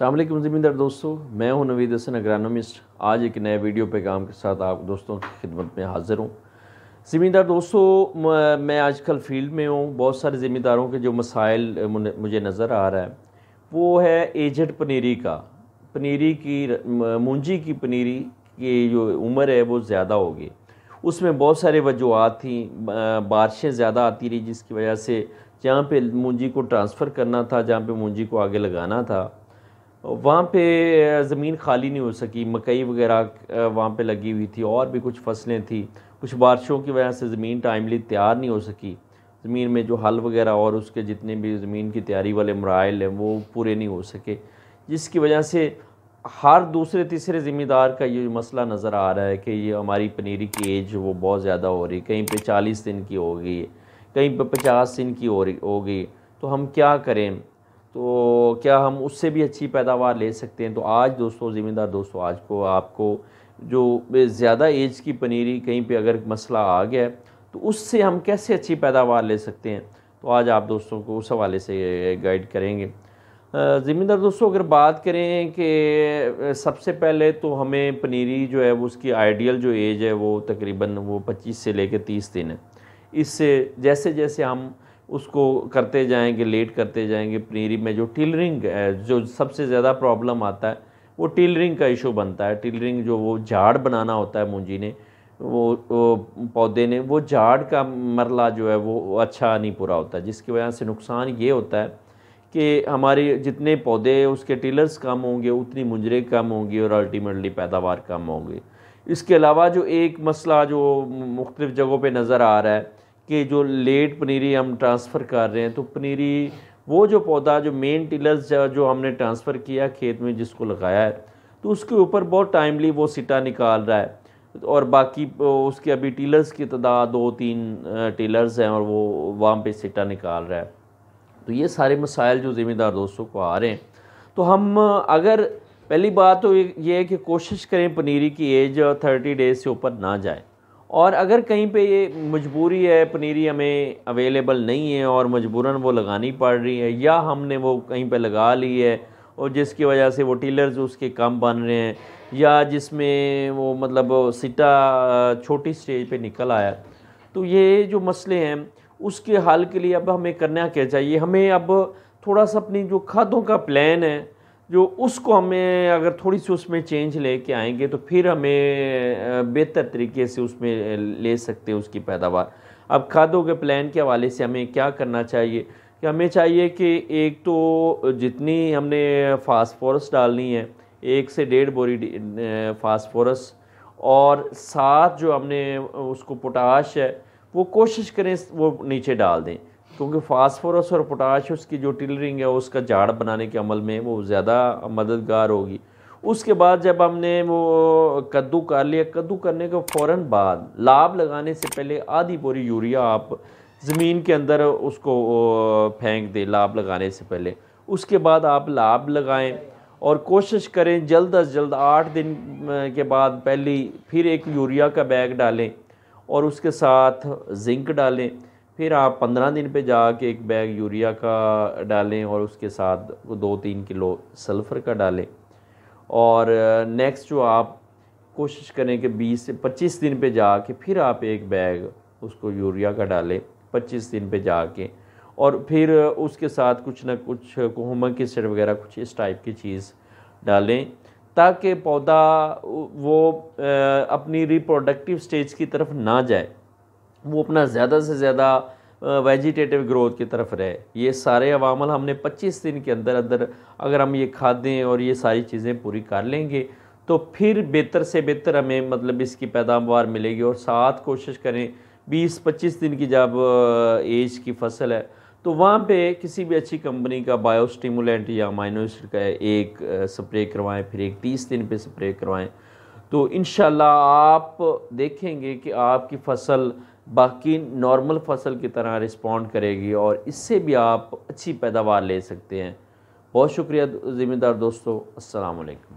अल्लाम ज़मींदार दोस्तों, मैं हूँ नवीद हसन, अग्रानमिस्ट। आज एक नए वीडियो पैगाम के साथ आप दोस्तों की खिदमत में हाज़िर हूँ। ज़मींदार दोस्तों, मैं आजकल फ़ील्ड में हूँ। बहुत सारे ज़मींदारों के जो मसाइल मुझे नज़र आ रहा है, वो है एजड पनीरी का। पनीरी की मूंजी की पनीरी की जो उम्र है, वो ज़्यादा होगी। उसमें बहुत सारे वजूहत थी बारिशें ज़्यादा आती रही, जिसकी वजह से जहाँ पे मूंजी को ट्रांसफ़र करना था, जहाँ पे मूंजी को आगे लगाना था वहाँ पे ज़मीन खाली नहीं हो सकी। मकई वगैरह वहाँ पे लगी हुई थी और भी कुछ फ़सलें थी। कुछ बारिशों की वजह से ज़मीन टाइमली तैयार नहीं हो सकी। ज़मीन में जो हल वगैरह और उसके जितने भी ज़मीन की तैयारी वाले मराइल हैं, वो पूरे नहीं हो सके। जिसकी वजह से हर दूसरे, तीसरे ज़िम्मेदार का ये मसला नज़र आ रहा है कि ये हमारी पनीरी की एज वो बहुत ज़्यादा हो रही कहीं पे चालीस दिन की हो गई, कहीं पे पचास दिन की हो रही, हो गई। तो हम क्या करें? तो क्या हम उससे भी अच्छी पैदावार ले सकते हैं? तो आज दोस्तों, ज़िम्मेदार दोस्तों, आज को आपको जो ज़्यादा एज की पनीरी कहीं पे अगर मसला आ गया है तो उससे हम कैसे अच्छी पैदावार ले सकते हैं? तो आज आप दोस्तों को उस हवाले से गाइड करेंगे। ज़िम्मेदार दोस्तों, अगर बात करें कि सबसे पहले तो हमें पनीरी जो है, वो उसकी आइडियल जो एज है, वो तकरीबन वो 25 से लेकर 30 दिन है। इससे जैसे जैसे हम उसको करते जाएँगे लेट करते जाएँगे पनीरी में। जो टिलरिंग जो सबसे ज़्यादा प्रॉब्लम आता है वो टिलरिंग का इशू बनता है। टिलरिंग जो वो झाड़ बनाना होता है मूंजी ने वो, वो पौधे ने वो झाड़ का मरला जो है वो अच्छा नहीं पूरा होता। जिसकी वजह से नुकसान ये होता है कि हमारे जितने पौधे उसके टिलर्स कम होंगे उतनी मुंजरे कम होंगी और अल्टीमेटली पैदावार कम होंगी। इसके अलावा जो एक मसला जो मुख्तलिफ़ जगहों पे नज़र आ रहा है कि जो लेट पनीरी हम ट्रांसफ़र कर रहे हैं तो पनीरी, वो जो पौधा, जो मेन टिलर्स जो हमने ट्रांसफ़र किया खेत में जिसको लगाया है तो उसके ऊपर बहुत टाइमली वो सिटा निकाल रहा है। और बाकी उसके अभी टीलर्स की तादाद दो तीन टीलर्स हैं और वो वहाँ पे सिटा निकाल रहा है। तो ये सारे मसाइल जो ज़िम्मेदार दोस्तों को आ रहे हैं। तो हम अगर पहली बात तो ये है कि कोशिश करें पनीरी की एज थर्टी डेज़ से ऊपर ना जाए। और अगर कहीं पे ये मजबूरी है, पनीरी हमें अवेलेबल नहीं है और मजबूरन वो लगानी पड़ रही है, या हमने वो कहीं पे लगा ली है और जिसकी वजह से वो टीलर्स उसके कम बन रहे हैं, या जिसमें वो मतलब सिटा छोटी स्टेज पे निकल आया तो ये जो मसले हैं, उसके हल के लिए अब हमें करना क्या चाहिए। हमें अब थोड़ा सा अपनी जो खादों का प्लान है जो उसको हमें अगर थोड़ी सी उसमें चेंज लेके आएँगे तो फिर हमें बेहतर तरीके से उसमें ले सकते हैं उसकी पैदावार। अब खादों के प्लान के हवाले से हमें क्या करना चाहिए? कि हमें चाहिए कि एक तो जितनी हमने फास्फोरस डालनी है, एक से डेढ़ बोरी फास्फोरस और साथ जो हमने उसको पोटाश है, वो कोशिश करें वो नीचे डाल दें। क्योंकि फास्फोरस और पोटाश उसकी जो टिलरिंग है, उसका झाड़ बनाने के अमल में वो ज़्यादा मददगार होगी। उसके बाद जब हमने वो कद्दू कर लिया, कद्दू करने के फ़ौर बाद लाभ लगाने से पहले आधी बोरी यूरिया आप ज़मीन के अंदर उसको फेंक दें लाभ लगाने से पहले। उसके बाद आप लाभ लगाएँ और कोशिश करें जल्द अज जल्द आठ दिन के बाद पहली फिर एक यूरिया का बैग डालें और उसके साथ जिंक डालें। फिर आप पंद्रह दिन पे जाके एक बैग यूरिया का डालें और उसके साथ दो तीन किलो सल्फ़र का डालें। और नेक्स्ट जो आप कोशिश करें कि बीस से पच्चीस दिन पे जाके फिर आप एक बैग उसको यूरिया का डालें, पच्चीस दिन पे जाके। और फिर उसके साथ कुछ ना कुछ कोहमा की सेट वगैरह कुछ इस टाइप की चीज़ डालें, ताकि पौधा वो अपनी रिप्रोडक्टिव स्टेज की तरफ़ ना जाए। वो अपना ज़्यादा से ज़्यादा वेजिटेटिव ग्रोथ की तरफ़ रहे। ये सारे अवामल हमने 25 दिन के अंदर अंदर अगर हम ये खादें और ये सारी चीज़ें पूरी कर लेंगे तो फिर बेहतर से बेहतर हमें मतलब इसकी पैदावार मिलेगी। और साथ कोशिश करें 20-25 दिन की जब एज की फ़सल है तो वहाँ पे किसी भी अच्छी कंपनी का बायोस्टिमुलेंट या माइनो का एक स्प्रे करवाएँ, फिर एक तीस दिन पे स्प्रे करवाएँ। तो इन आप देखेंगे कि आपकी फ़सल बाकी नॉर्मल फ़सल की तरह रिस्पॉन्ड करेगी और इससे भी आप अच्छी पैदावार ले सकते हैं। बहुत शुक्रिया ज़िम्मेदार दोस्तों। अस्सलाम वालेकुम